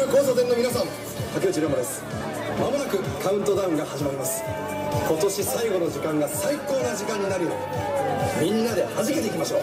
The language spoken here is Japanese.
ル交差点の皆さん。竹内涼真です。まもなくカウントダウンが始まります。今年最後の時間が最高な時間になるようにみんなで弾けていきましょう。